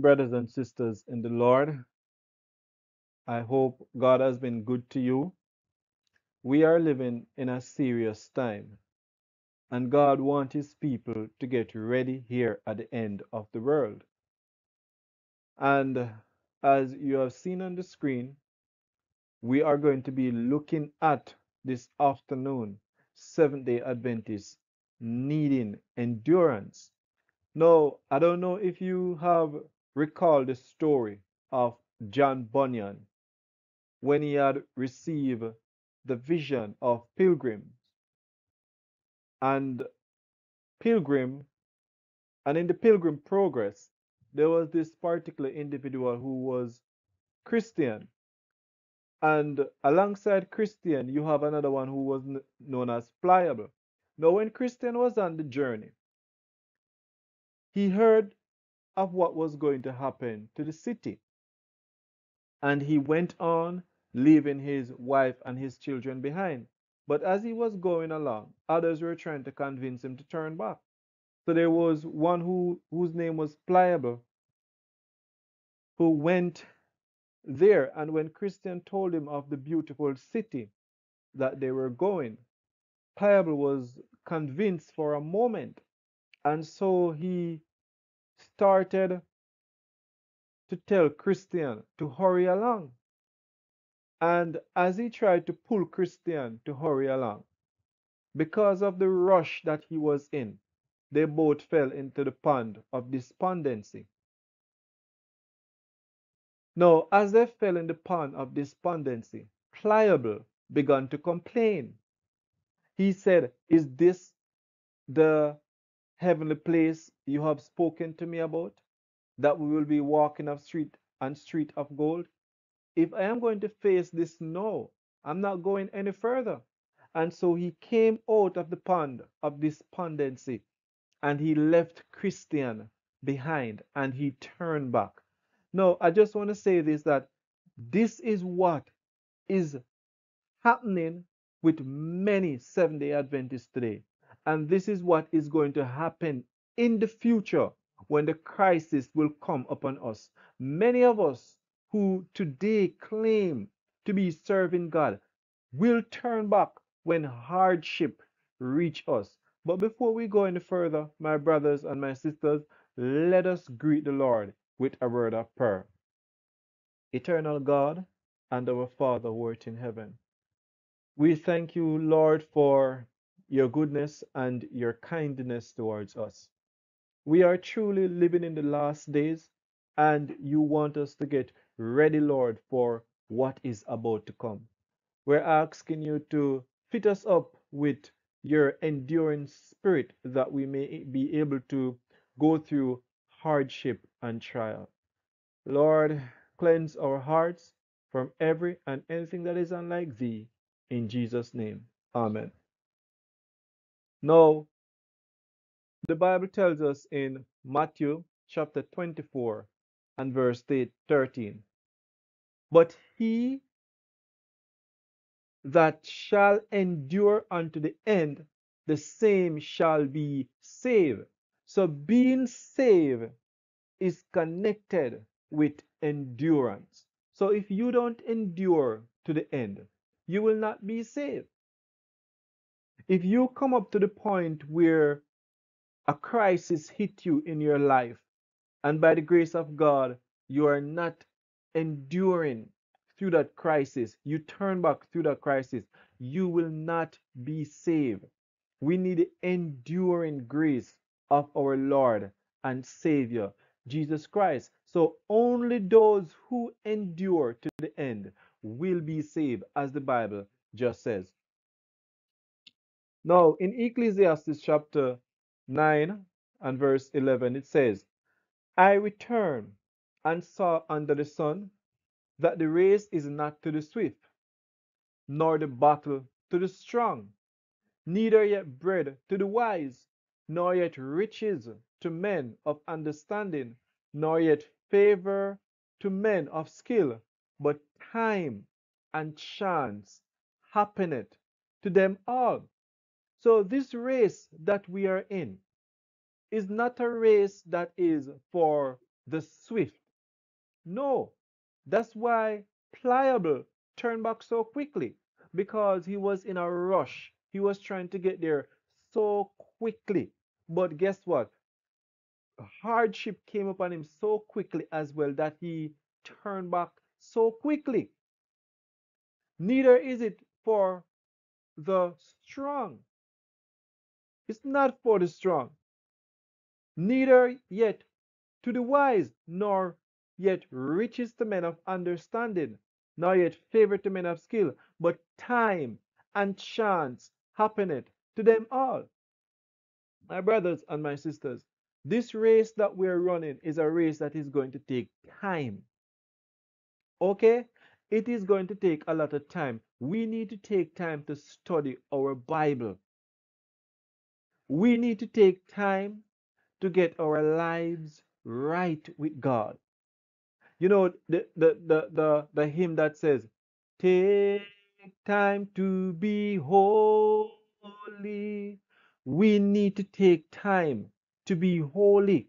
Brothers and sisters in the Lord, I hope God has been good to you. We are living in a serious time, and God wants His people to get ready here at the end of the world. And as you have seen on the screen, we are going to be looking at this afternoon Seventh day Adventists needing endurance. Now, I don't know if you have recalled the story of John Bunyan when he had received the vision of pilgrims. And pilgrim and in the pilgrim progress there was this particular individual who was christian. And alongside christian you have another one who was kn- known as pliable. Now when christian was on the journey he heard of what was going to happen to the city and he went on, leaving his wife and his children behind. But as he was going along, others were trying to convince him to turn back. So there was one who whose name was Pliable, who went there, and when Christian told him of the beautiful city that they were going, Pliable was convinced for a moment, and so he started to tell Christian to hurry along. And as he tried to pull Christian to hurry along, because of the rush that he was in, they both fell into the pond of despondency. Now, as they fell in the pond of despondency, Pliable began to complain. He said, Is this the heavenly place you have spoken to me about? That we will be walking up street and street of gold? If I am going to face this no, I'm not going any further. And so he came out of the pond of despondency and he left Christian behind and he turned back. No, I just want to say this that this is what is happening with many Seventh day Adventists today. And this is what is going to happen in the future when the crisis will come upon us. Many of us who today claim to be serving God will turn back when hardship reach us. But before we go any further, my brothers and my sisters, let us greet the Lord with a word of prayer. Eternal God and our Father who art in heaven, we thank you, Lord, for your goodness and your kindness towards us. We are truly living in the last days, and you want us to get ready, Lord, for what is about to come. We're asking you to fit us up with your enduring spirit that we may be able to go through hardship and trial. Lord, cleanse our hearts from every and anything that is unlike thee. In Jesus' name, amen. Now, the Bible tells us in Matthew chapter 24 and verse 13 But he that shall endure unto the end, the same shall be saved. So being saved is connected with endurance. So if you don't endure to the end, you will not be saved. If you come up to the point where a crisis hit you in your life, and by the grace of God, you are not enduring through that crisis, you turn back through that crisis, you will not be saved. We need the enduring grace of our Lord and Savior, Jesus Christ. So only those who endure to the end will be saved, as the Bible just says. Now, in Ecclesiastes chapter 9 and verse 11, it says, I returned and saw under the sun that the race is not to the swift, nor the battle to the strong, neither yet bread to the wise, nor yet riches to men of understanding, nor yet favor to men of skill, but time and chance happeneth to them all. So, this race that we are in is not a race that is for the swift. No, that's why Pliable turned back so quickly because he was in a rush. He was trying to get there so quickly. But guess what? Hardship came upon him so quickly as well that he turned back so quickly. Neither is it for the strong. It's not for the strong. Neither yet to the wise, nor yet riches to men of understanding, nor yet favor to men of skill, but time and chance happeneth to them all. My brothers and my sisters, this race that we're running is a race that is going to take time. Okay? It is going to take a lot of time. We need to take time to study our Bible. We need to take time to get our lives right with God. You know the the the the, the hymn that says, "Take time to be holy." We need to take time to be holy.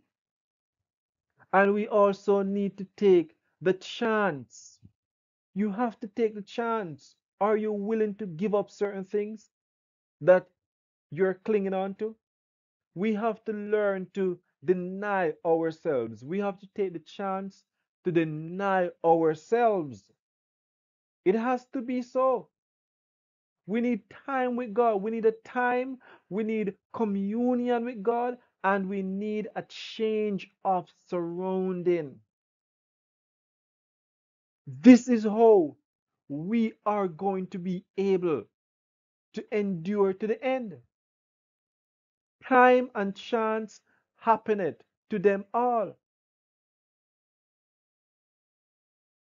And we also need to take the chance. You have to take the chance. Are you willing to give up certain things that you're clinging on to? We have to learn to deny ourselves. We have to take the chance to deny ourselves. It has to be so. We need time with God. We need a time. We need communion with God. And we need a change of surrounding. This is how we are going to be able to endure to the end. Time and chance happeneth to them all.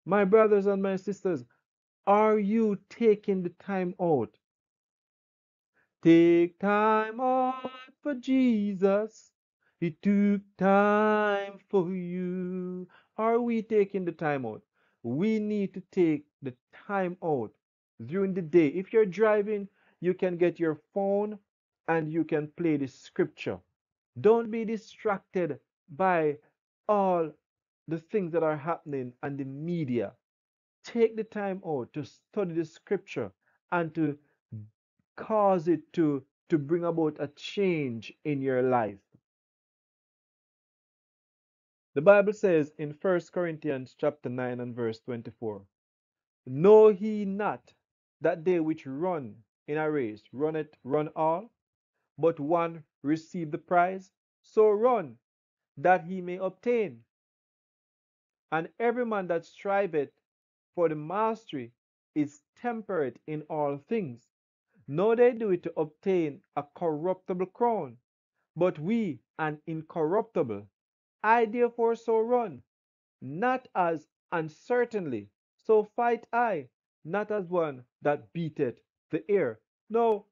My brothers and my sisters, are you taking the time out? Take time out for Jesus. He took time for you. Are we taking the time out? We need to take the time out during the day. If you're driving, you can get your phone and you can play the scripture. Don't be distracted by all the things that are happening and the media. Take the time out to study the scripture and to cause it to, to bring about a change in your life. The Bible says in 1 Corinthians chapter 9 and verse 24, Know ye not that they which run in a race run it run all, but one receive the prize? So run that he may obtain. And every man that striveth for the mastery is temperate in all things. Now they do it to obtain a corruptible crown, but we an incorruptible. I therefore so run, not as uncertainly, so fight I, not as one that beateth the air. Now,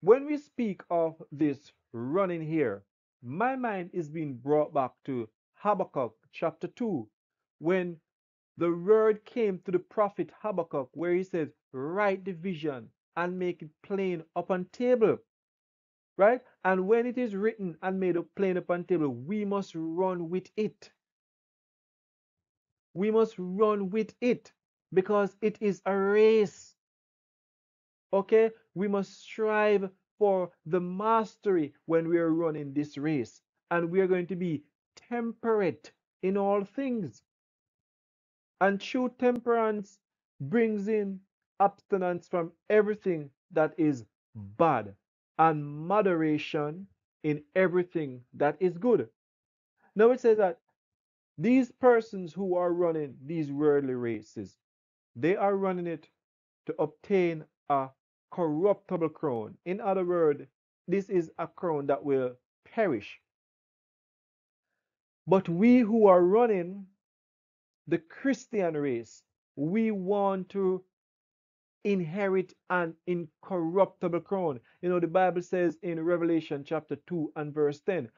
when we speak of this running here, my mind is being brought back to Habakkuk chapter 2, when the word came to the prophet Habakkuk, where he says, Write the vision and make it plain upon table. Right? And when it is written and made plain upon table, we must run with it. We must run with it because it is a race. Okay? We must strive for the mastery when we are running this race. And we are going to be temperate in all things. And true temperance brings in abstinence from everything that is bad and moderation in everything that is good. Now it says that these persons who are running these worldly races, they are running it to obtain a corruptible crown. In other words, this is a crown that will perish. But we who are running the Christian race, we want to inherit an incorruptible crown. You know, the Bible says in Revelation chapter 2 and verse 10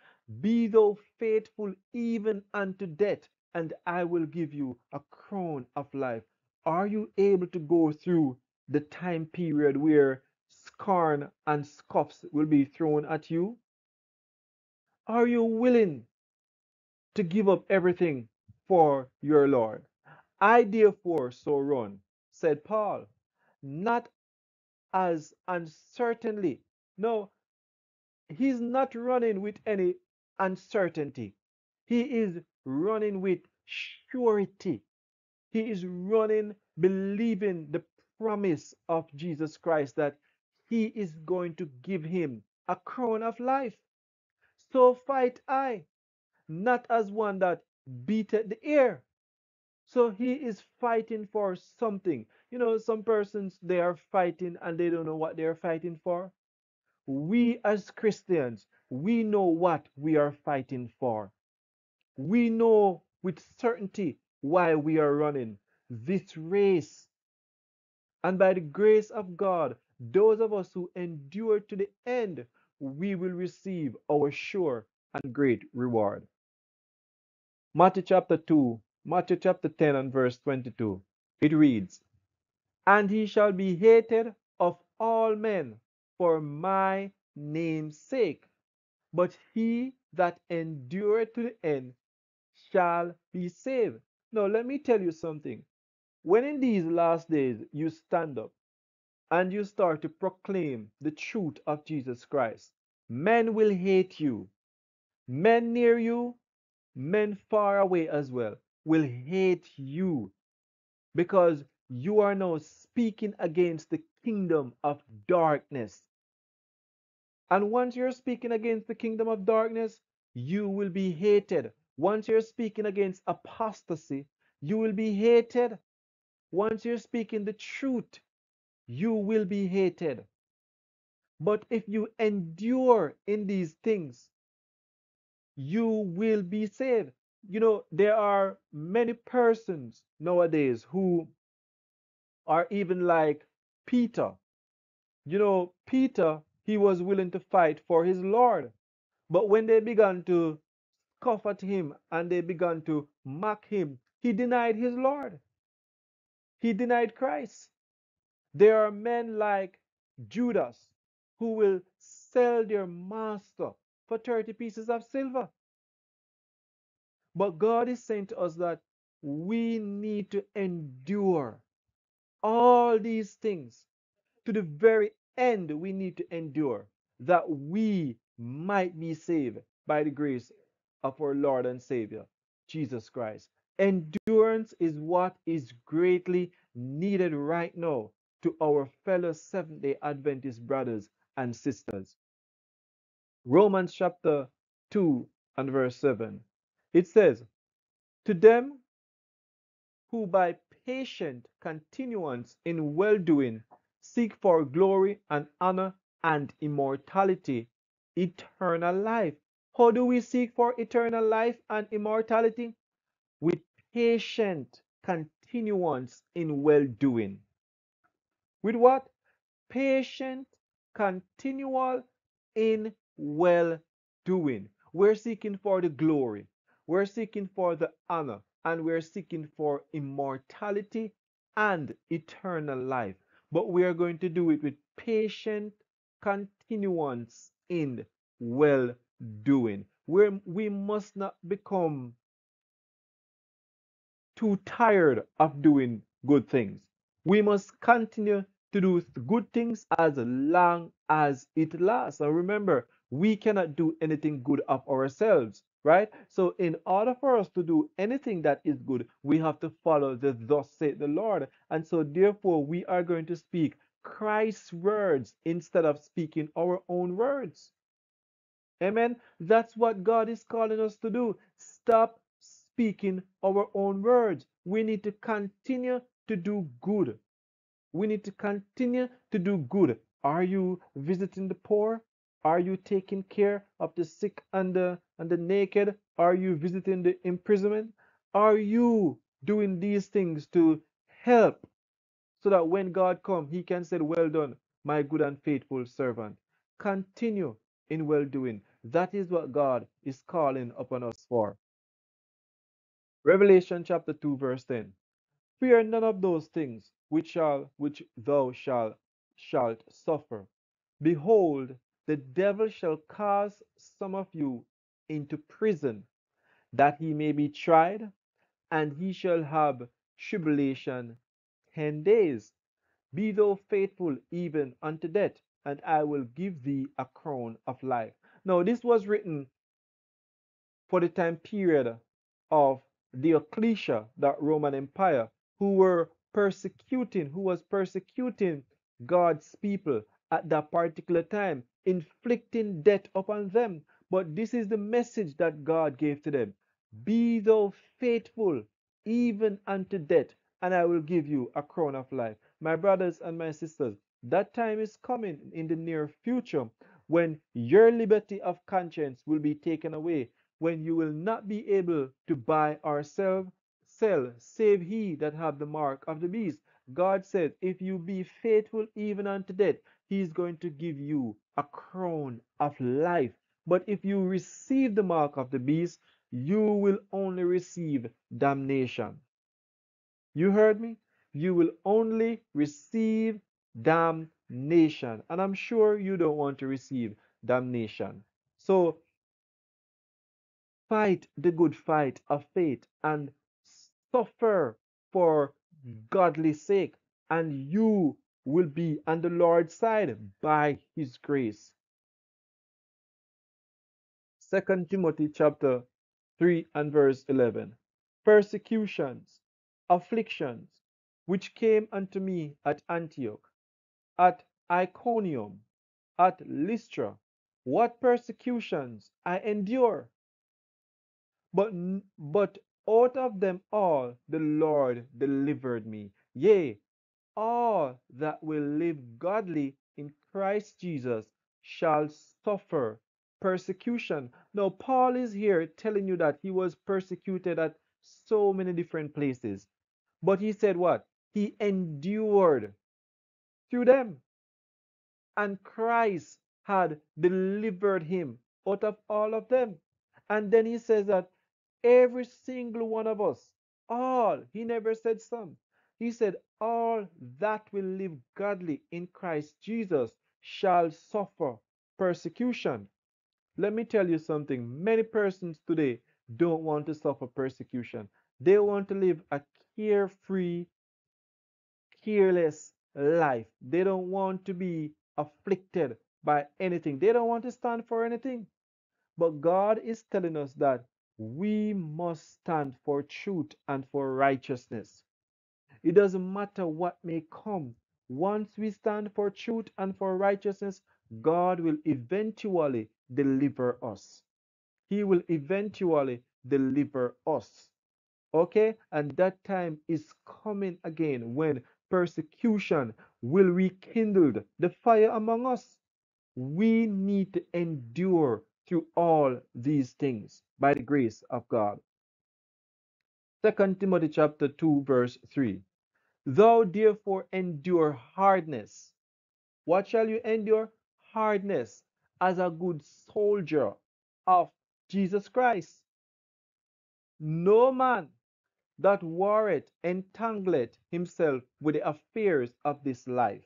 Be thou faithful even unto death, and I will give you a crown of life. Are you able to go through the time period where scorn and scoffs will be thrown at you? Are you willing to give up everything for your Lord. I therefore so run, said Paul, not as uncertainly. No, he's not running with any uncertainty. He is running with surety. He is running believing the promise of Jesus Christ that he is going to give him a crown of life. So fight I, not as one that beateth the air. So he is fighting for something. You know, some persons they are fighting and they don't know what they are fighting for. We as Christians, we know what we are fighting for. We know with certainty why we are running this race. And by the grace of God, those of us who endure to the end, we will receive our sure and great reward. Matthew chapter 2, Matthew chapter 10 and verse 22. It reads, And he shall be hated of all men for my name's sake, but he that endureth to the end shall be saved. Now, let me tell you something. When in these last days you stand up and you start to proclaim the truth of Jesus Christ, men will hate you. Men near you, men far away as well, will hate you because you are now speaking against the kingdom of darkness. And once you're speaking against the kingdom of darkness, you will be hated. Once you're speaking against apostasy, you will be hated. Once you're speaking the truth, you will be hated. But if you endure in these things, you will be saved. You know, there are many persons nowadays who are even like Peter. You know, Peter, he was willing to fight for his Lord. But when they began to scoff at him and they began to mock him, he denied his Lord. He denied Christ. There are men like Judas who will sell their master for 30 pieces of silver. But God is saying to us that we need to endure all these things to the very end. We need to endure that we might be saved by the grace of our Lord and Savior, Jesus Christ. Endurance is what is greatly needed right now to our fellow Seventh day Adventist brothers and sisters. Romans chapter 2 and verse 7. It says, To them who by patient continuance in well doing seek for glory and honor and immortality, eternal life. How do we seek for eternal life and immortality? With patient continuance in well doing. With what? Patient, continual in well doing. We're seeking for the glory, we're seeking for the honor, and we're seeking for immortality and eternal life. But we are going to do it with patient continuance in well doing. Where we must not become too tired of doing good things. We must continue to do good things as long as it lasts. And remember, we cannot do anything good of ourselves, right? So, in order for us to do anything that is good, we have to follow the thus saith the Lord. And so, therefore, we are going to speak Christ's words instead of speaking our own words. Amen. That's what God is calling us to do. Stop speaking our own words. We need to continue to do good. We need to continue to do good. Are you visiting the poor? Are you taking care of the sick and the, and the naked? Are you visiting the imprisonment? Are you doing these things to help so that when God comes, he can say, Well done, my good and faithful servant. Continue in well doing. That is what God is calling upon us for. Revelation chapter 2, verse 10. Fear none of those things which shall which thou shalt shalt suffer. Behold, the devil shall cast some of you into prison, that he may be tried, and he shall have tribulation ten days. Be thou faithful even unto death, and I will give thee a crown of life. Now, this was written for the time period of Diocletian, that Roman Empire, who were persecuting, who was persecuting God's people at that particular time, inflicting death upon them. But this is the message that God gave to them Be thou faithful even unto death, and I will give you a crown of life. My brothers and my sisters, that time is coming in the near future when your liberty of conscience will be taken away, when you will not be able to buy or sell, sell save he that have the mark of the beast. God said, if you be faithful even unto death, he is going to give you a crown of life. But if you receive the mark of the beast, you will only receive damnation. You heard me? You will only receive damnation. And I'm sure you don't want to receive damnation. So fight the good fight of faith and suffer for mm. godly sake, and you will be on the Lord's side by his grace. Second Timothy chapter 3 and verse 11. Persecutions, afflictions, which came unto me at Antioch, at Iconium, at Lystra, what persecutions I endure. But, but out of them all the Lord delivered me. Yea, all that will live godly in Christ Jesus shall suffer persecution. Now, Paul is here telling you that he was persecuted at so many different places. But he said what? He endured through them. And Christ had delivered him out of all of them. And then he says that every single one of us, all, he never said some, he said, all that will live godly in Christ Jesus shall suffer persecution. Let me tell you something. Many persons today don't want to suffer persecution. They want to live a carefree, careless life. They don't want to be afflicted by anything. They don't want to stand for anything. But God is telling us that we must stand for truth and for righteousness. It doesn't matter what may come. Once we stand for truth and for righteousness, God will eventually deliver us. He will eventually deliver us. Okay? And that time is coming again when persecution will rekindle the fire among us. We need to endure through all these things by the grace of God. Second Timothy chapter 2 verse 3. Thou therefore endure hardness. What shall you endure? Hardness as a good soldier of Jesus Christ. No man that warreth entangleth himself with the affairs of this life.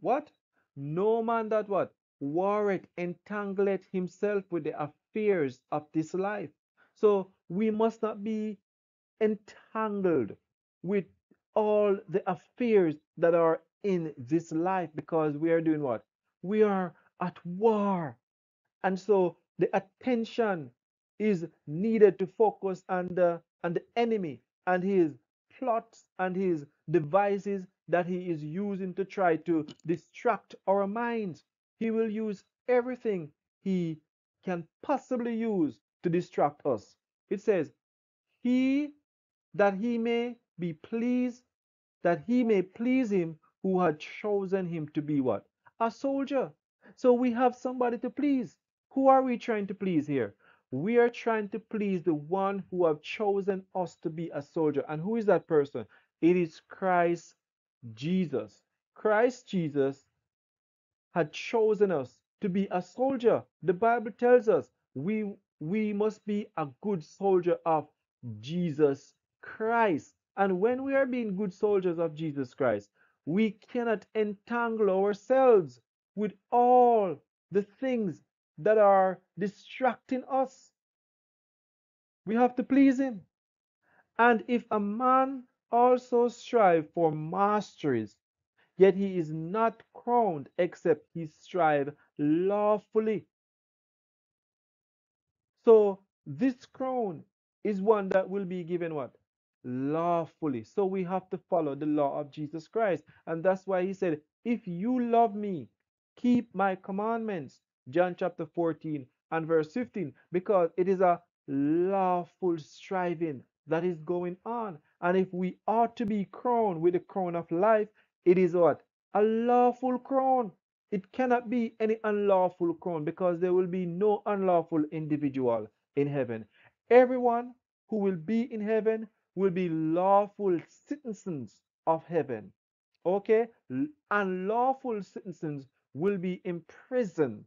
What? No man that what? Warreth entangled himself with the affairs of this life. So we must not be entangled with all the affairs that are in this life because we are doing what? We are at war. And so the attention is needed to focus on the, on the enemy and his plots and his devices that he is using to try to distract our minds. He will use everything he can possibly use to distract us. It says, He that he may be pleased, that he may please him who had chosen him to be what? A soldier. So we have somebody to please. Who are we trying to please here? We are trying to please the one who have chosen us to be a soldier. And who is that person? It is Christ Jesus. Christ Jesus had chosen us to be a soldier. The Bible tells us we we must be a good soldier of Jesus Christ. And when we are being good soldiers of Jesus Christ, we cannot entangle ourselves with all the things that are distracting us. We have to please Him. And if a man also strive for masteries, yet he is not crowned except he strive lawfully. So this crown is one that will be given what? Lawfully. So we have to follow the law of Jesus Christ. And that's why he said, If you love me, keep my commandments. John chapter 14 and verse 15. Because it is a lawful striving that is going on. And if we are to be crowned with the crown of life, it is what? A lawful crown. It cannot be any unlawful crown because there will be no unlawful individual in heaven. Everyone who will be in heaven will be lawful citizens of heaven. Okay? Unlawful citizens will be imprisoned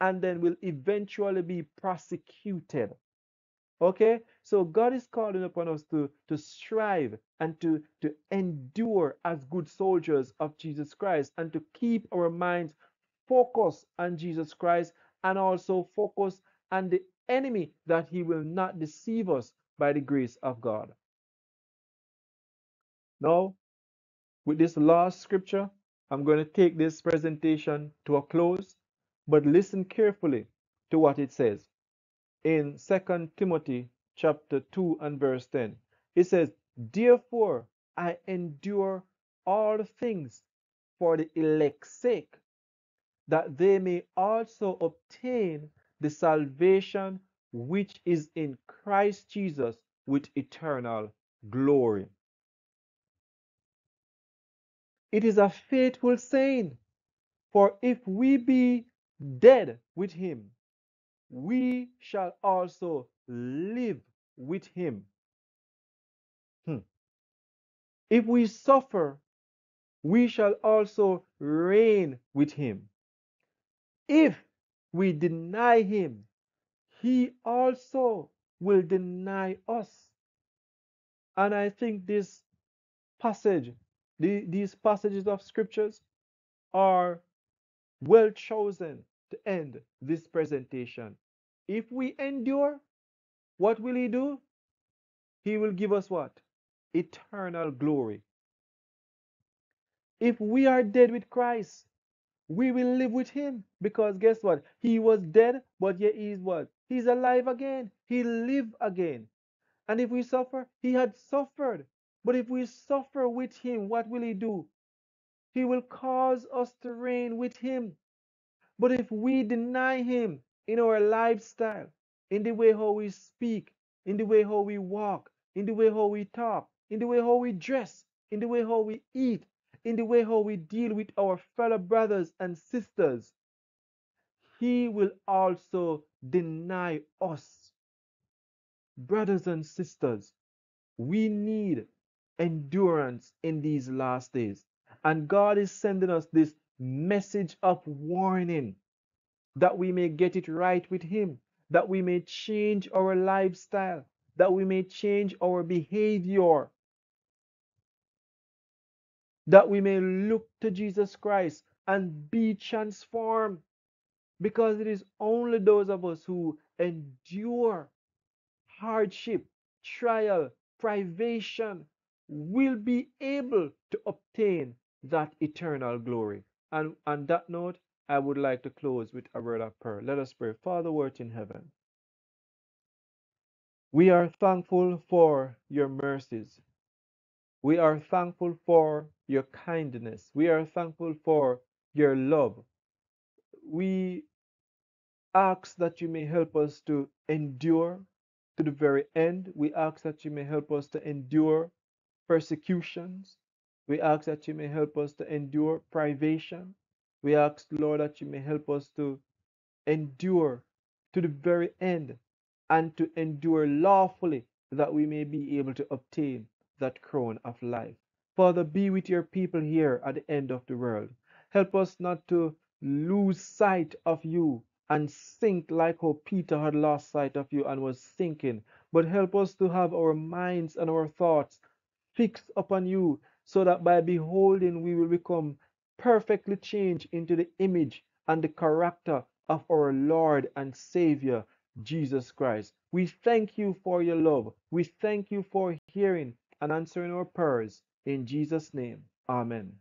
and then will eventually be prosecuted. Okay? So God is calling upon us to, to strive and to, to endure as good soldiers of Jesus Christ and to keep our minds focused on Jesus Christ and also focus on the enemy that he will not deceive us by the grace of God. Now, with this last scripture, I'm going to take this presentation to a close, but listen carefully to what it says in 2 Timothy chapter 2 and verse 10. It says, Therefore I endure all things for the elect's sake, that they may also obtain the salvation which is in Christ Jesus with eternal glory. It is a faithful saying, for if we be dead with him, we shall also live with him. Hmm. If we suffer, we shall also reign with him. If we deny him, he also will deny us. And I think this passage, the, these passages of scriptures are well chosen to end this presentation. If we endure, what will He do? He will give us what? Eternal glory. If we are dead with Christ, we will live with Him because guess what? He was dead, but yet He is what? He's alive again. He live again. And if we suffer, He had suffered. But if we suffer with Him, what will He do? He will cause us to reign with Him. But if we deny Him in our lifestyle, in the way how we speak, in the way how we walk, in the way how we talk, in the way how we dress, in the way how we eat, in the way how we deal with our fellow brothers and sisters, He will also deny us. Brothers and sisters, we need endurance in these last days. And God is sending us this message of warning that we may get it right with Him, that we may change our lifestyle, that we may change our behavior, that we may look to Jesus Christ and be transformed. Because it is only those of us who endure hardship, trial, privation will be able to obtain that eternal glory. And on that note, I would like to close with a word of prayer. Let us pray. Father, word in heaven, we are thankful for your mercies. We are thankful for your kindness. We are thankful for your love. We ask that you may help us to endure to the very end. We ask that you may help us to endure persecutions. We ask that you may help us to endure privation. We ask, Lord, that you may help us to endure to the very end and to endure lawfully that we may be able to obtain that crown of life. Father, be with your people here at the end of the world. Help us not to lose sight of you and sink like how Peter had lost sight of you and was sinking, but help us to have our minds and our thoughts fixed upon you so that by beholding we will become perfectly changed into the image and the character of our Lord and Savior, Jesus Christ. We thank you for your love. We thank you for hearing and answering our prayers. In Jesus' name, Amen.